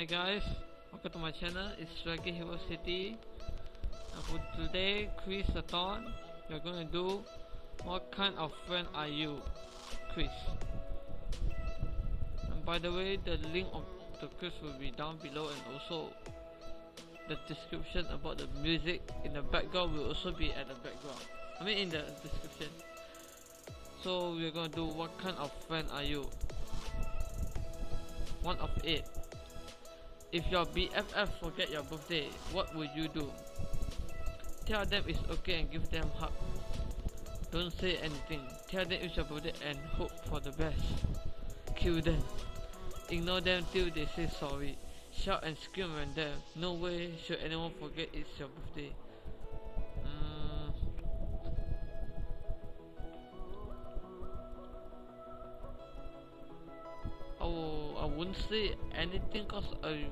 Hi guys, welcome to my channel, it's Swaggy Hero City. And for today quiz a we're going to do what kind of friend are you Chris? And by the way the link of the quiz will be down below and also the description about the music in the background will also be at the background. I mean in the description. So we're gonna do what kind of friend are you? One of eight if your BFF forget your birthday, what would you do? Tell them it's okay and give them hug. Don't say anything. Tell them it's your birthday and hope for the best. Kill them. Ignore them till they say sorry. Shout and scream at them. No way should anyone forget it's your birthday. Say anything cause I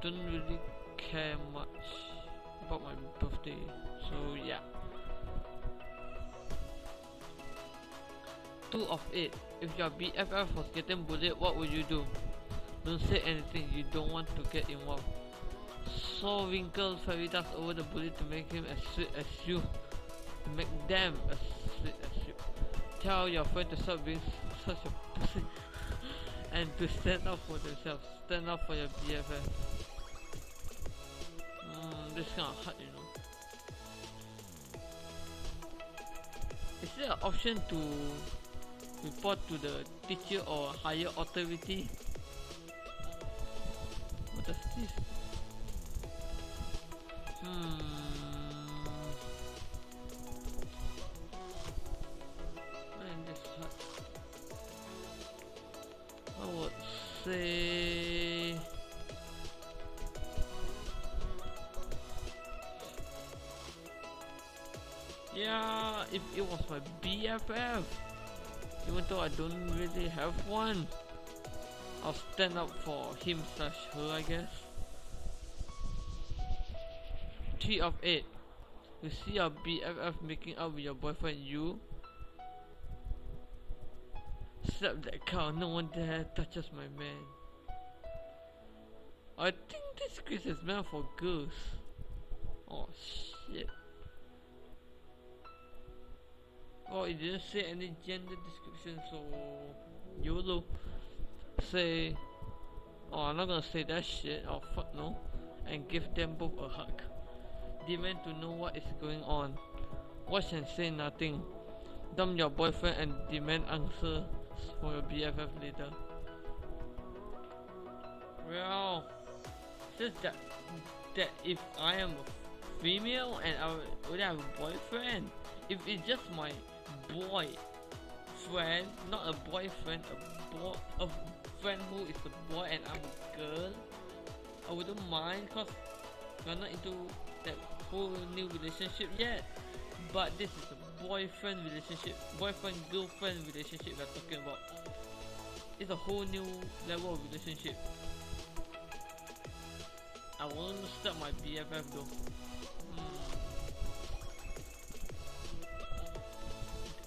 don't really care much about my birthday so yeah. 2 of 8 if your BFF was getting bullied what would you do? Don't say anything. You don't want to get involved. So wrinkle fairy dust over the bully to make him as sweet as you. To make them as sweet as you. Tell your friend to stop being such a pussy and to stand up for themselves, stand up for your BFF. Mm, this kind of hard, you know. Is there an option to report to the teacher or higher authority? See. Yeah, if it was my BFF, even though I don't really have one, I'll stand up for him slash her, I guess. 3 of 8. You see your BFF making up with your boyfriend, you Except that car, no one there touches my man. I think this quiz is meant for girls. Oh shit. Oh, it didn't say any gender description, so YOLO. Say, oh, I'm not gonna say that shit. Oh fuck no, and give them both a hug. Demand to know what is going on. Watch and say nothing. Dump your boyfriend and demand answer for your BFF later. Well, just that that if I am a female and I would have a boyfriend, if it's just my boy friend, not a boyfriend, a boy, a friend who is a boy and I'm a girl, I wouldn't mind cause we're not into that whole new relationship yet. But this is a boyfriend relationship, boyfriend girlfriend relationship we're talking about. It's a whole new level of relationship. I won't start my BFF though. Hmm.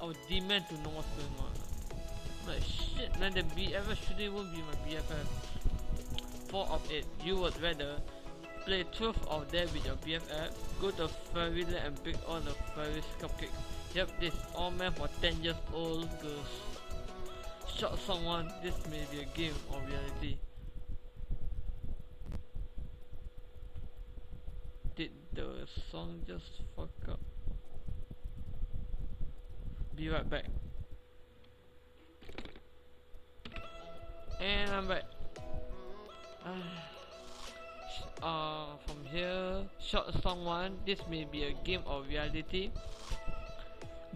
I would demand to know what's going on. But shit man, the BFF shouldn't even be my BFF. 4 of 8, you would rather play 12 of them with your BFF, go to Fairyland and bake all the fairies cupcakes. Yep, this all meant for 10 years old girls. Shot someone, this may be a game or reality. Did the song just fuck up? Be right back. And I'm back. uh, from here, shot someone, this may be a game or reality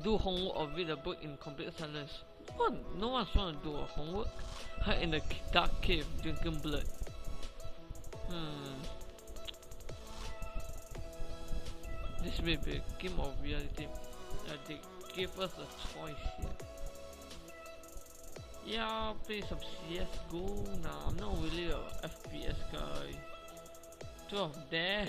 do homework or read a book in complete silence. What? No one's trying to do a homework. Hide in the dark cave drinking blood. Hmm. This may be a game of reality. Uh, they gave us a choice here. Yeah, play some CSGO. Nah, I'm not really a FPS guy. 12 there.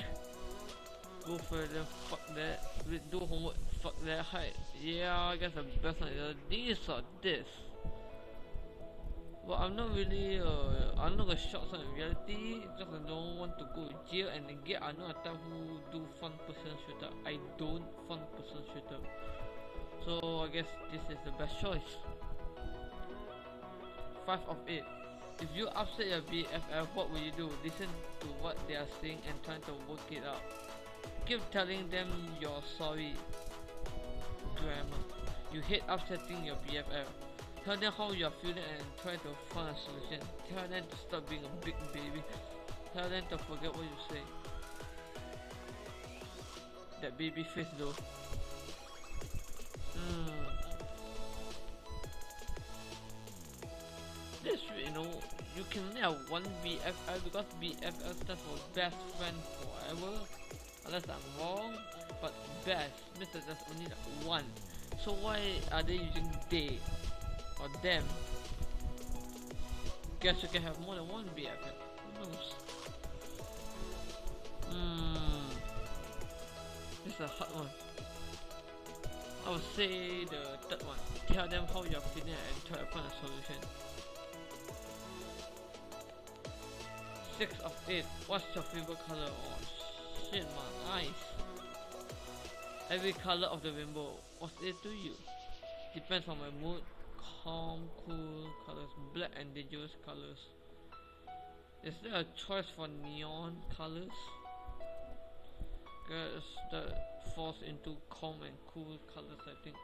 Go further, fuck that. Do homework, fuck that height. Yeah, I guess the best one is this or this. But I'm not really, uh, I'm not a shot in reality, just I don't want to go to jail and again I'm not a type who do fun person shooter. I don't fun person shooter. So I guess this is the best choice. 5 of 8. If you upset your BFF, what will you do? Listen to what they are saying and try to work it out. Keep telling them you're sorry. Grammar. You hate upsetting your BFF. Tell them how you're feeling and try to find a solution. Tell them to stop being a big baby. Tell them to forget what you say. That baby face though. Hmm. This you know you can only have one BFF because BFF stands for best friend forever. Unless I'm wrong. But best Mr. there's only one. So why are they using they? or them. Guess you can have more than one BFF. Who knows? Hmm. This is a hard one. I would say the third one. Tell them how you're feeling and try to find a solution. Six of eight. What's your favorite color? Oh shit, my eyes. Every color of the rainbow. What's it to you? Depends on my mood calm, cool colors, black and dangerous colors. Is there a choice for neon colors? Guess that falls into calm and cool colors I think.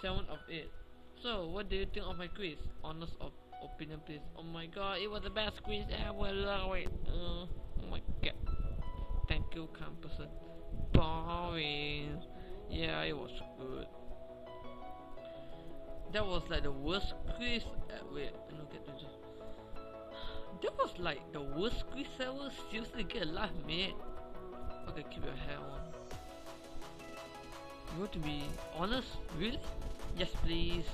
7 of 8. So, what do you think of my quiz? Honest op opinion please. Oh my god, it was the best quiz ever. Love it. Uh. You, kind person. Boring. Yeah, it was good. That was like the worst quiz. Uh, wait, look at this. That was like the worst quiz ever. Seriously, get a life, mate. Okay, keep your hair on. You want to be honest? Really? Yes, please.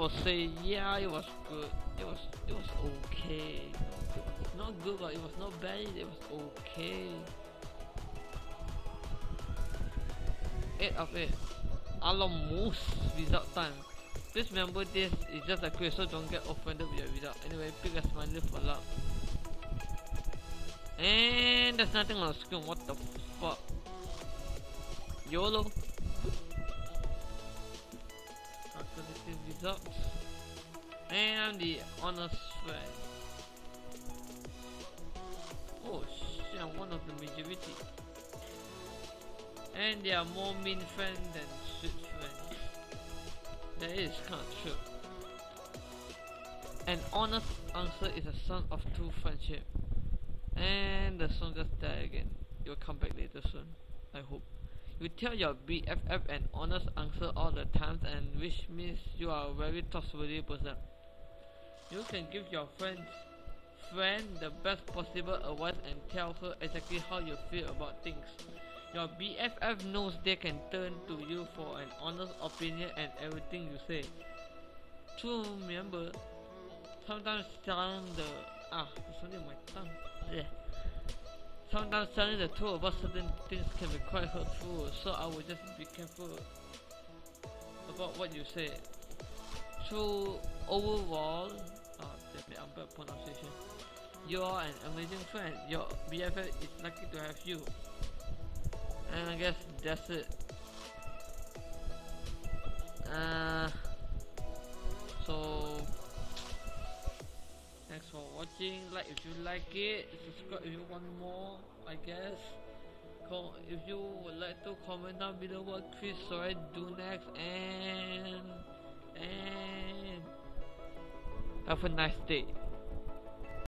Will say, yeah, it was good. It was, it was okay. Not good, but it was not bad. It was okay. 8 of 8. Almost result time. Please remember this is just a quiz so don't get offended with your result. Anyway, pick a smiley for luck. And there's nothing on the screen, what the fuck? YOLO. Results. And the honest friend. Oh shit, one of the majority and they are more mean friends than sweet friends. That is kind of true. An honest answer is a son of true friendship. And the song just died again. You'll come back later soon. I hope. You tell your BFF an honest answer all the times and which means you are a very trustworthy person. You can give your friends friend the best possible advice and tell her exactly how you feel about things. Your BFF knows they can turn to you for an honest opinion and everything you say. To remember, sometimes telling the ah, something my tongue. Yeah. Sometimes telling the truth about certain things can be quite hurtful, so I will just be careful about what you say. So overall, ah, damn it, I'm bad pronunciation. You are an amazing friend. Your BFF is lucky to have you. And I guess that's it. Uh, so, watching. Like if you like it, subscribe if you want more. I guess. If you would like to comment down below what Chris I do next, and and have a nice day.